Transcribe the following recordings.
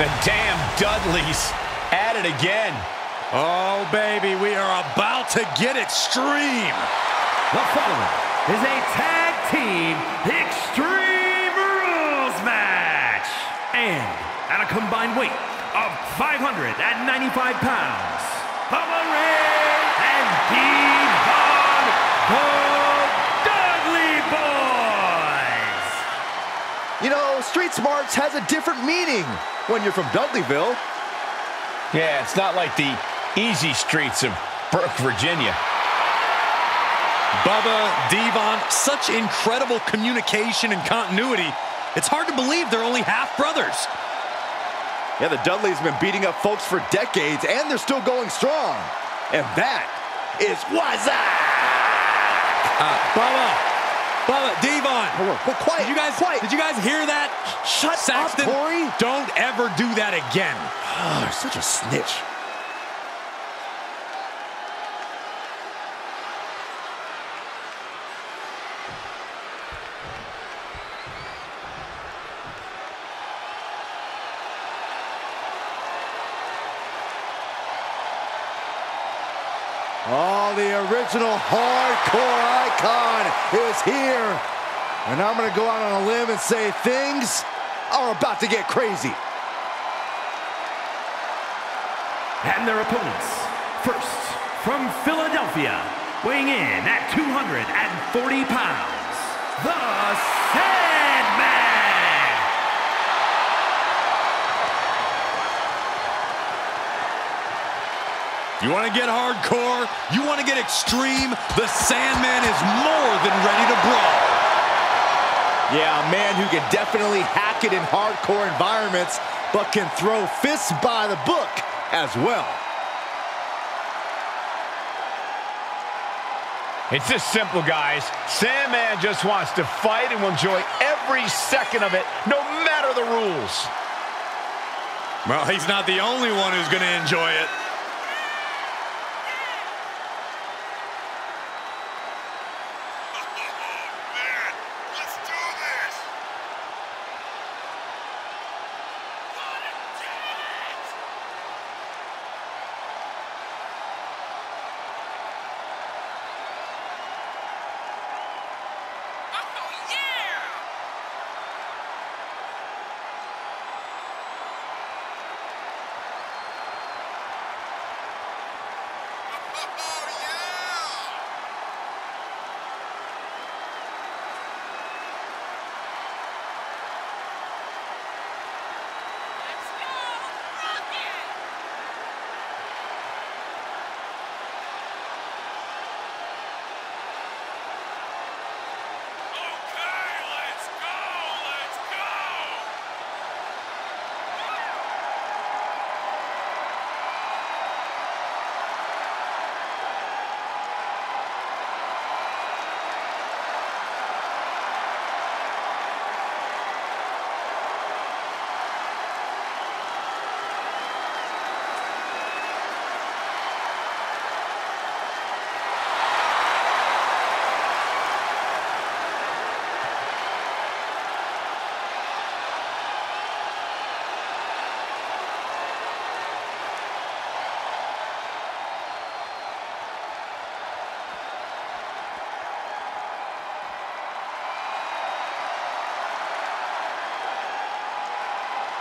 The damn Dudleys at it again. Oh, baby, we are about to get extreme. The following is a tag team extreme rules match. And at a combined weight of 595 pounds, Bubba Ray and Devon the Dudley Boyz. You know, Street Smarts has a different meaning when you're from Dudleyville. Yeah, it's not like the easy streets of Burke, Virginia. Bubba, Devon, such incredible communication and continuity. It's hard to believe they're only half brothers. Yeah, the Dudleys have been beating up folks for decades, and they're still going strong. And that is Waza! Uh, Bubba, Bubba, Devon. But quiet, Did you guys? quiet. Did you guys hear that? Shut Saxton, up, Corey. Don't ever do that again. Oh, you're such a snitch. Oh, the original hardcore icon is here. And I'm going to go out on a limb and say things are about to get crazy. And their opponents. First, from Philadelphia, weighing in at 240 pounds, the Sandman. You want to get hardcore? You want to get extreme? The Sandman is more than ready to brawl. Yeah, a man who can definitely hack it in hardcore environments, but can throw fists by the book as well. It's this simple, guys. Sandman just wants to fight and will enjoy every second of it, no matter the rules. Well, he's not the only one who's going to enjoy it.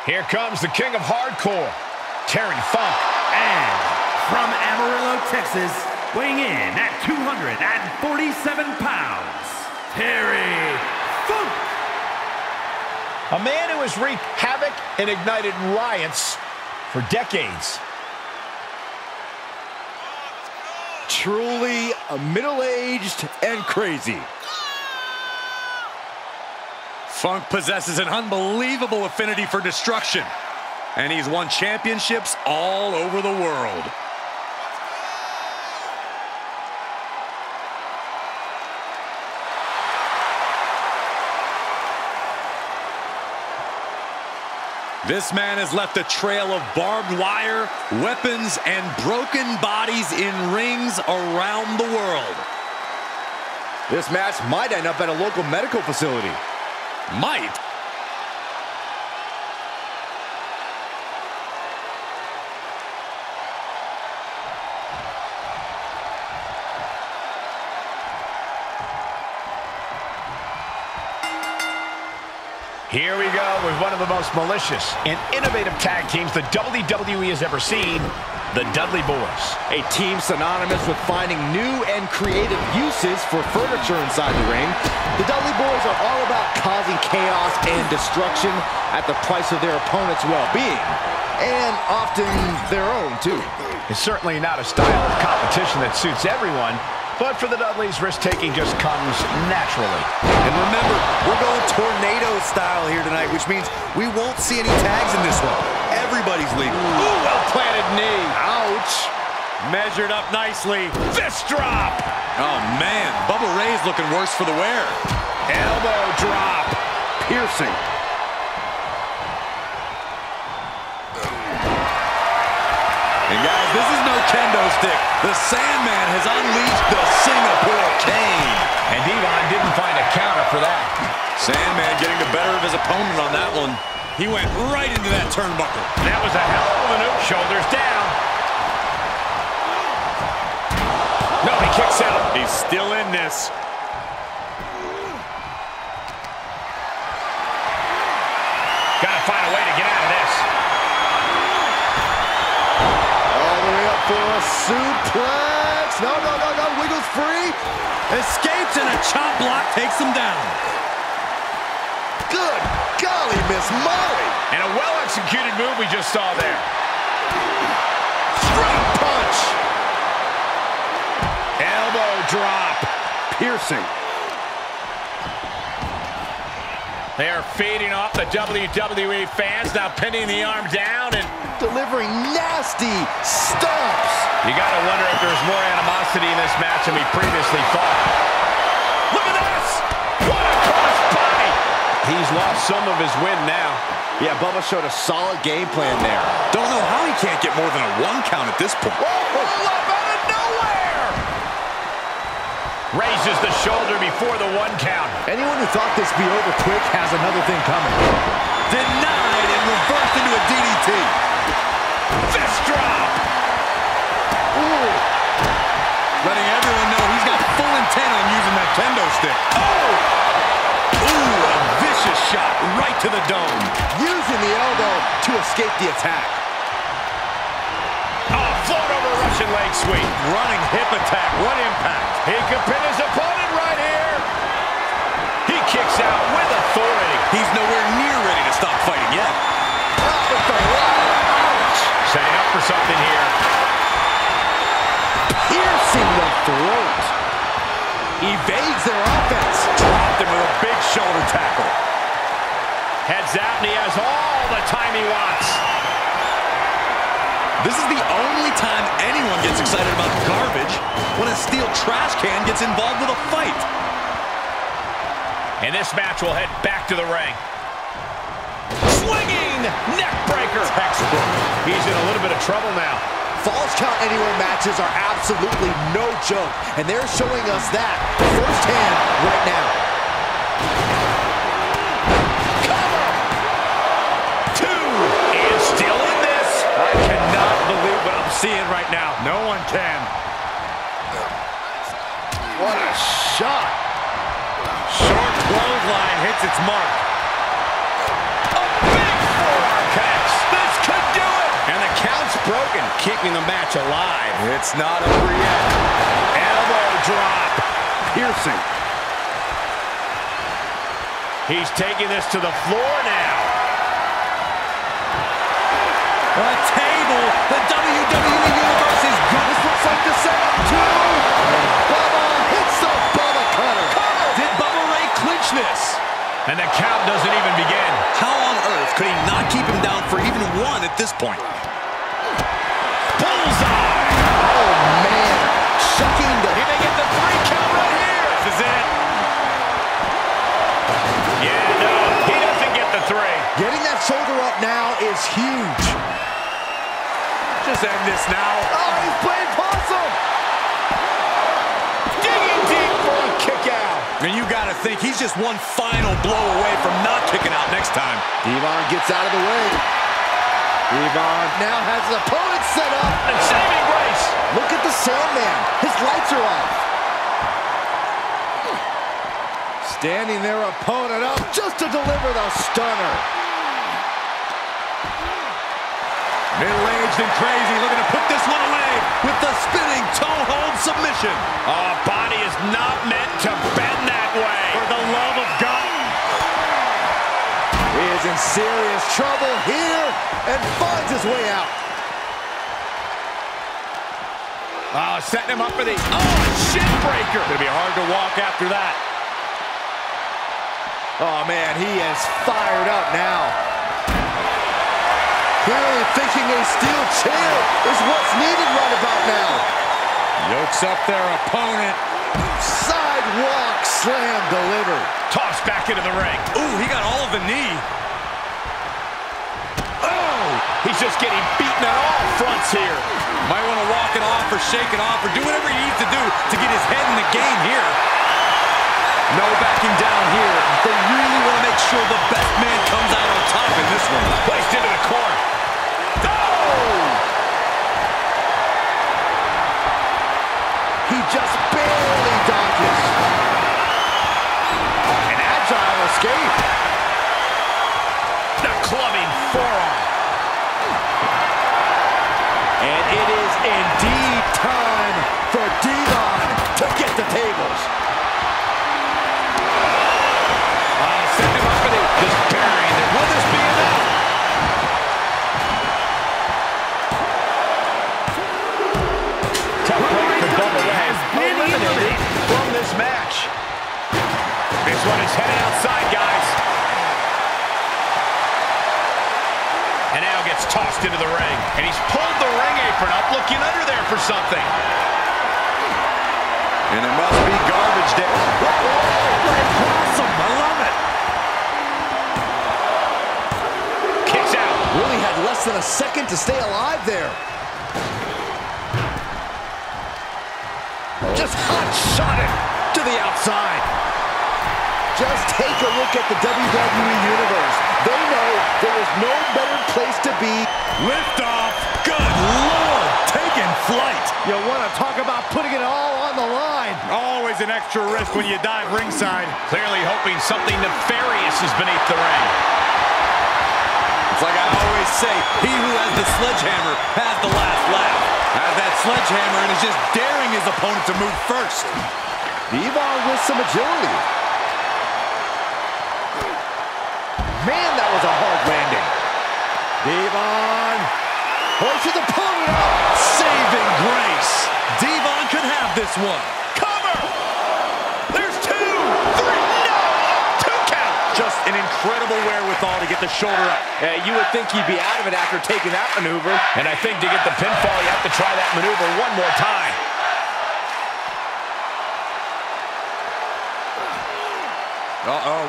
Here comes the king of hardcore, Terry Funk. And from Amarillo, Texas, weighing in at 247 pounds, Terry Funk. A man who has wreaked havoc and ignited riots for decades. Truly a middle-aged and crazy. Funk possesses an unbelievable affinity for destruction, and he's won championships all over the world. This man has left a trail of barbed wire, weapons, and broken bodies in rings around the world. This match might end up at a local medical facility might. Here we go with one of the most malicious and innovative tag teams the WWE has ever seen the Dudley Boyz. A team synonymous with finding new and creative uses for furniture inside the ring. The Dudley Boyz are all about causing chaos and destruction at the price of their opponent's well-being. And often their own, too. It's certainly not a style of competition that suits everyone, but for the Dudleys, risk-taking just comes naturally. And remember, we're going tornado style here tonight, which means we won't see any tags in this one. Everybody's leaving. Ooh, well-planted knee. Ouch! Measured up nicely. Fist drop. Oh, man. Bubba Ray's looking worse for the wear. Elbow drop. Piercing. And guys, this is no kendo stick. The Sandman has unleashed the Singapore cane. And Devon didn't find a counter for that. Sandman getting the better of his opponent on that one. He went right into that turnbuckle. That was a hell of a maneuver. Shoulders down. No, he kicks out. He's still in this. Got to find a way to get out of this. All the way up for a suplex. No, no, no, no. Wiggles free. Escapes and a chop block takes him down. Good golly, Miss Molly. And a well-executed move we just saw there. Straight punch. Elbow drop. Piercing. They are feeding off the WWE fans, now pinning the arm down, and Delivering nasty stomps. you got to wonder if there's more animosity in this match than we previously thought. He's lost some of his win now. Yeah, Bubba showed a solid game plan there. Don't know how he can't get more than a one count at this point. Pull up out of nowhere! Raises the shoulder before the one count. Anyone who thought this be over quick has another thing coming. Denied and reversed into a DDT. To the dome. Using the elbow to escape the attack. Oh, float over Russian leg sweep. Running hip attack. What impact. He could pin his opponent right here. He kicks out with authority. He's nowhere near ready to stop fighting yet. Up with the right. Ouch. Setting up for something here. Piercing the throat. Evades their offense. Dropped him with a big shoulder tackle. Heads out and he has all the time he wants. This is the only time anyone gets excited about garbage when a steel trash can gets involved with a fight. And this match will head back to the ring. Swinging neck breaker. Textbook. He's in a little bit of trouble now. Falls count anywhere matches are absolutely no joke, and they're showing us that firsthand right now. Believe it right now. No one can. What a shot. Short clothesline hits its mark. A big forearm connects. This could do it. And the count's broken, keeping the match alive. It's not over yet. Elbow drop. Piercing. He's taking this to the floor now. A table. The WWE Universe is good. This looks like the setup. Bubba hits the Bubba cutter. Did Bubba Ray clinch this? And the count doesn't even begin. How on earth could he not keep him down for even one at this point? Bullseye. Oh, man. Shucking the... He may get the three count right here. This is it. Yeah, no, he doesn't get the three. Getting that shoulder up now is huge. Just end this now. Oh, he's playing possum. Digging deep for a kick out. And you got to think he's just one final blow away from not kicking out next time. Devon gets out of the way. Devon now has his opponent set up. And saving grace. Look at the Sandman. His lights are off. Standing their opponent up just to deliver the stunner. And crazy, looking to put this one away with the spinning toe hold submission. Oh, body is not meant to bend that way. For the love of God. He is in serious trouble here and finds his way out. Oh, setting him up for the, oh, shin breaker. Gonna be hard to walk after that. Oh, man, he is fired up now. Clearly thinking a steel chair is what's needed right about now. Yokes up their opponent. Sidewalk slam delivered. Tossed back into the ring. Ooh, he got all of the knee. Oh, he's just getting beaten on all fronts here. Might want to walk it off or shake it off or do whatever he needs to do to get his head in the game here. No backing down here. They really want to make sure the best man comes out on top in this one. Placed into the corner. Oh! He just barely dodges. An agile escape. The clubbing forearm. And it is indeed time for Devon to get the tables. Headed outside, guys. And now gets tossed into the ring. And he's pulled the ring apron up, looking under there for something. And it must be garbage day. Awesome. I love it. Kicks out. Really had less than a second to stay alive there. Just hot shot it to the outside. Just take a look at the WWE Universe. They know there is no better place to be. Liftoff. Good Lord. Taking flight. You want to talk about putting it all on the line. Always an extra risk when you dive ringside. Clearly hoping something nefarious is beneath the ring. It's like I always say, he who has the sledgehammer has the last laugh. Has that sledgehammer and is just daring his opponent to move first. Devon with some agility. Man, that was a hard landing. Devon hoists his opponent up. Saving grace. Devon could have this one. Cover! There's two! Three! No! Two count! Just an incredible wherewithal to get the shoulder up. Yeah, you would think he'd be out of it after taking that maneuver. And I think to get the pinfall, you have to try that maneuver one more time. Uh-oh.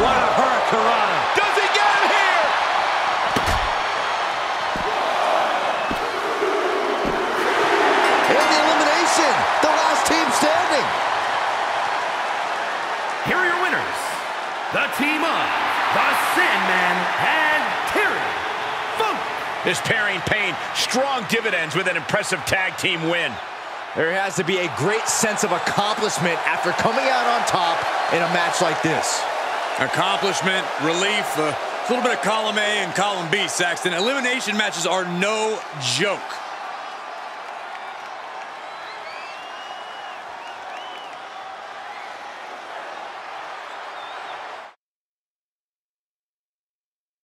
What a hurricane. Does he get him here? And the elimination. The last team standing. Here are your winners. The team of The Sandman and Terry Funk. This pairing pain strong dividends with an impressive tag team win. There has to be a great sense of accomplishment after coming out on top in a match like this. Accomplishment, relief, uh, a little bit of column A and column B, Saxton. Elimination matches are no joke.